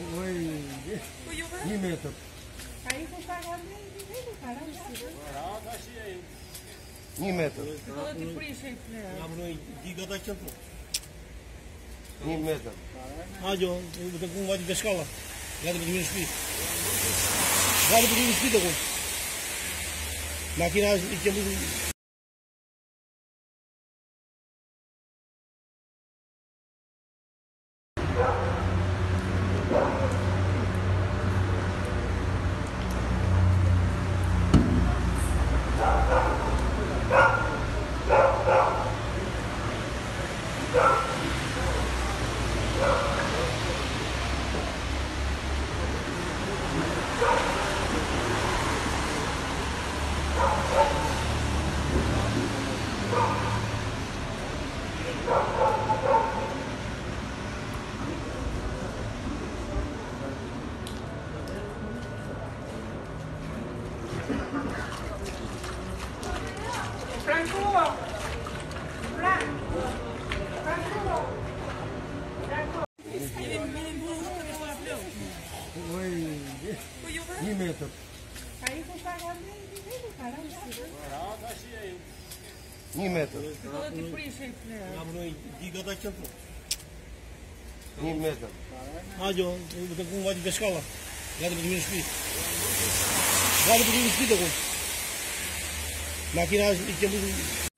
Oi. E meta. Aí com pagado nem caramba. E meta. E meta. Ah, jo, eu tô com vontade de escala. Lá do menino espírito. Lá do menino espírito. Máquina, e que é muito Pimenta. Aí com caralho, vem do caralho. Nimeta. Nimeta. Ajo, bukan kau wajib sekolah. Jadi begini sih. Jadi begini sih tu. Makin hari itu